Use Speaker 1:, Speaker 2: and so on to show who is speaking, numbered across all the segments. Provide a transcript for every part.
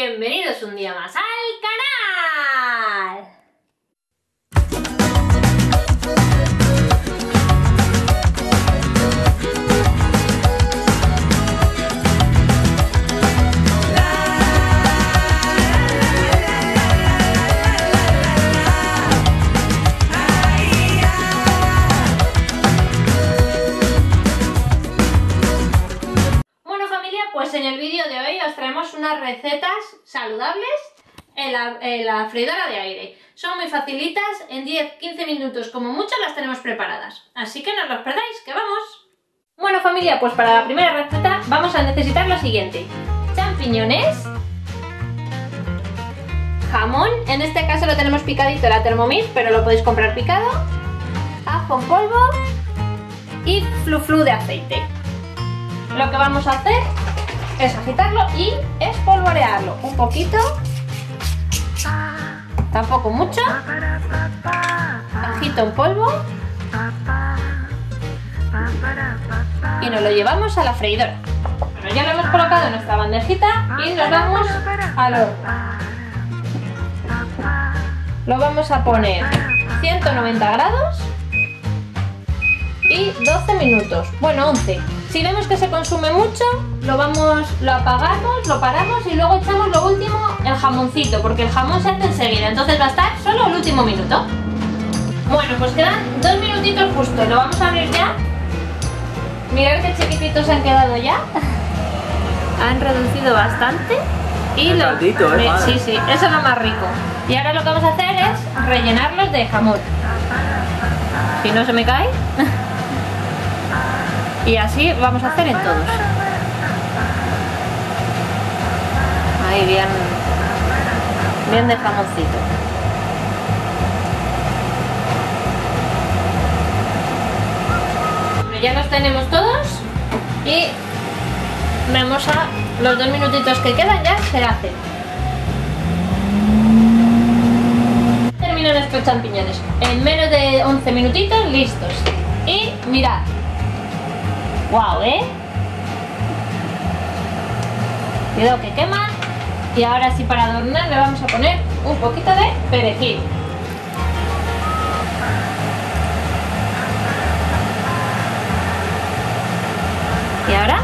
Speaker 1: Bienvenidos un día más al canal. Unas recetas saludables en la, en freidora de aire. Son muy facilitas, en 10-15 minutos como mucho las tenemos preparadas. Así que no os perdáis, que vamos. Bueno familia, pues para la primera receta vamos a necesitar lo siguiente. Champiñones, jamón, en este caso lo tenemos picadito la Thermomix, pero lo podéis comprar picado, ajo en polvo y flu flu de aceite. Lo que vamos a hacer es agitarlo y espolvorearlo un poquito, tampoco mucho, agito en polvo y nos lo llevamos a la freidora. Bueno, ya lo hemos colocado en nuestra bandejita y nos vamos al horno. Lo vamos a poner 190 grados y 12 minutos, bueno 11. Si vemos que se consume mucho, lo vamos, lo apagamos, lo paramos y luego echamos lo último, el jamoncito, porque el jamón se hace enseguida, entonces va a estar solo el último minuto. Bueno, pues quedan dos minutitos justo, lo vamos a abrir ya. Mirad qué chiquititos han quedado ya. Han reducido bastante. Y lo,
Speaker 2: caldito, ¿eh,
Speaker 1: sí, sí, eso es lo más rico. Y ahora lo que vamos a hacer es rellenarlos de jamón. Si no se me cae. Y así vamos a hacer en todos. Ahí bien, bien de jamoncito. Bueno, ya los tenemos todos y vamos a los dos minutitos que quedan ya se hacen. Terminan estos champiñones en menos de 11 minutitos listos. Y mirad, Wow, ¿eh? Cuidado que quema. Y ahora sí para adornar le vamos a poner un poquito de perejil. ¿Y ahora?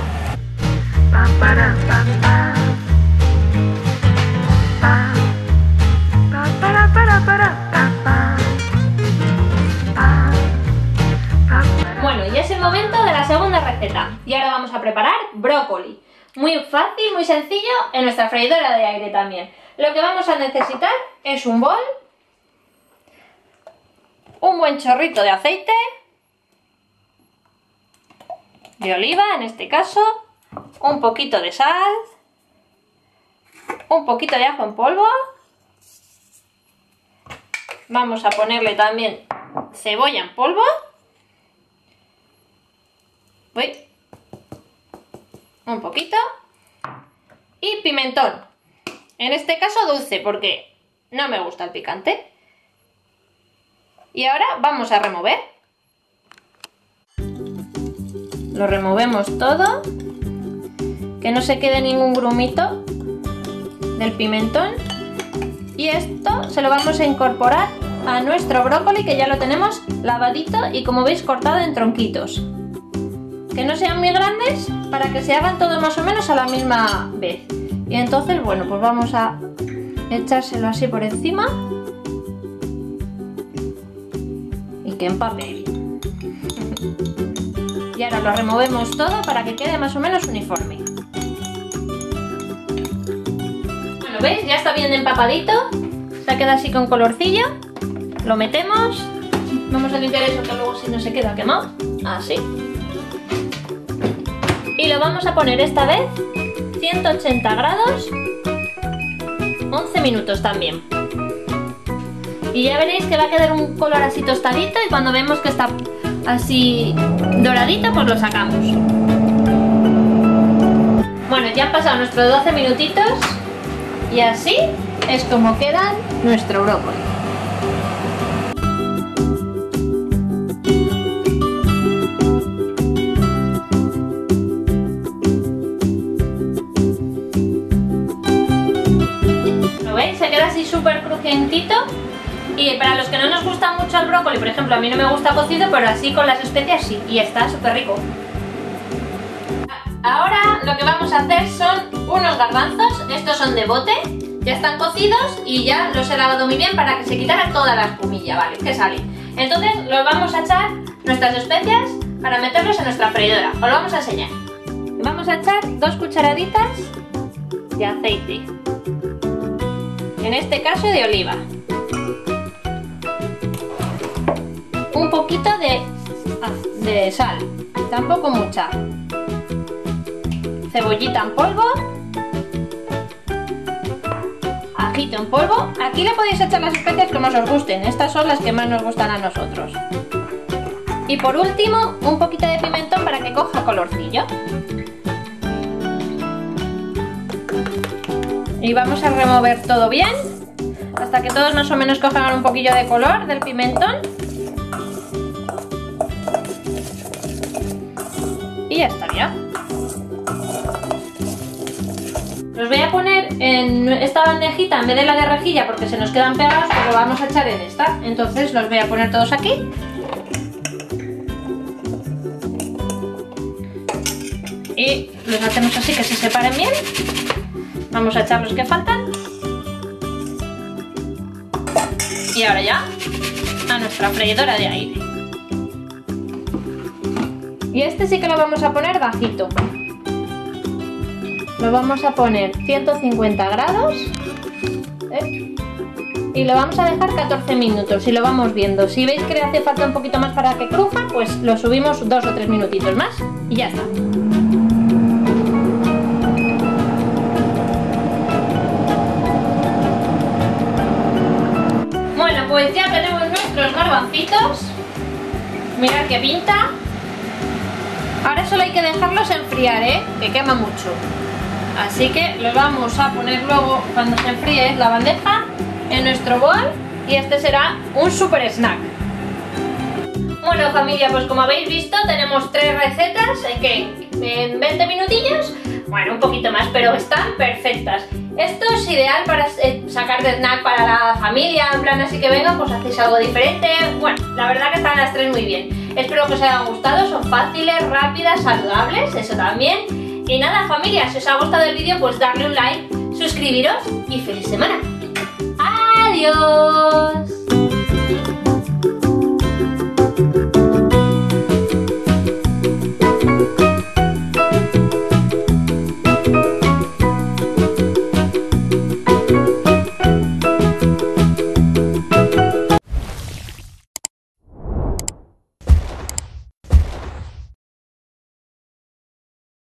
Speaker 1: Preparar brócoli. Muy fácil, muy sencillo, en nuestra freidora de aire también. Lo que vamos a necesitar es un bol, un buen chorrito de aceite, de oliva en este caso, un poquito de sal, un poquito de ajo en polvo, vamos a ponerle también cebolla en polvo, Un poquito. Y pimentón. En este caso dulce, porque no me gusta el picante. Y ahora vamos a remover. Lo removemos todo. Que no se quede ningún grumito del pimentón. Y esto se lo vamos a incorporar a nuestro brócoli que ya lo tenemos lavadito y como veis cortado en tronquitos que no sean muy grandes para que se hagan todos más o menos a la misma vez. Y entonces, bueno, pues vamos a echárselo así por encima y que empape bien. Y ahora lo removemos todo para que quede más o menos uniforme. Bueno, ¿veis? Ya está bien empapadito. Se queda así con colorcillo. Lo metemos. Vamos a limpiar eso que luego si no se queda quemado. Así y lo vamos a poner esta vez 180 grados 11 minutos también. Y ya veréis que va a quedar un color así tostadito y cuando vemos que está así doradito pues lo sacamos. Bueno ya han pasado nuestros 12 minutitos y así es como queda nuestro brócoli súper crujientito. Y para los que no nos gusta mucho el brócoli, por ejemplo, a mí no me gusta cocido, pero así con las especias sí, y está súper rico. Ahora lo que vamos a hacer son unos garbanzos, estos son de bote, ya están cocidos y ya los he lavado muy bien para que se quitara toda la espumilla, ¿vale? Que sale. Entonces los vamos a echar nuestras especias para meterlos en nuestra freidora. Os lo vamos a enseñar. Vamos a echar dos cucharaditas de aceite. En este caso de oliva. Un poquito de, ah, de sal, tampoco mucha cebollita en polvo, ajito en polvo. Aquí le podéis echar las especias que más os gusten, estas son las que más nos gustan a nosotros. Y por último, un poquito de pimentón para que coja colorcillo. Y vamos a remover todo bien, hasta que todos más o menos cojan un poquillo de color del pimentón. Y ya estaría. Los voy a poner en esta bandejita en vez de la de rejilla porque se nos quedan pegados, lo vamos a echar en esta. Entonces los voy a poner todos aquí. Y los hacemos así que se separen bien. Vamos a echar los que faltan. Y ahora ya a nuestra freidora de aire. Y este sí que lo vamos a poner bajito lo vamos a poner 150 grados ¿eh? y lo vamos a dejar 14 minutos y lo vamos viendo. Si veis que le hace falta un poquito más para que cruja, pues lo subimos dos o tres minutitos más y ya está. Pues ya tenemos nuestros garbancitos. Mirad qué pinta. Ahora solo hay que dejarlos enfriar, ¿eh? Que quema mucho. Así que los vamos a poner luego cuando se enfríe la bandeja en nuestro bol y este será un super snack. Bueno familia, pues como habéis visto tenemos tres recetas que en 20 minutillos, bueno un poquito más, pero están perfectas. Esto es ideal para eh, sacar de snack para la familia, en plan así que vengan, pues hacéis algo diferente. Bueno, la verdad que están las tres muy bien. Espero que os hayan gustado, son fáciles, rápidas, saludables, eso también. Y nada familia, si os ha gustado el vídeo pues darle un like, suscribiros y feliz semana. ¡Adiós!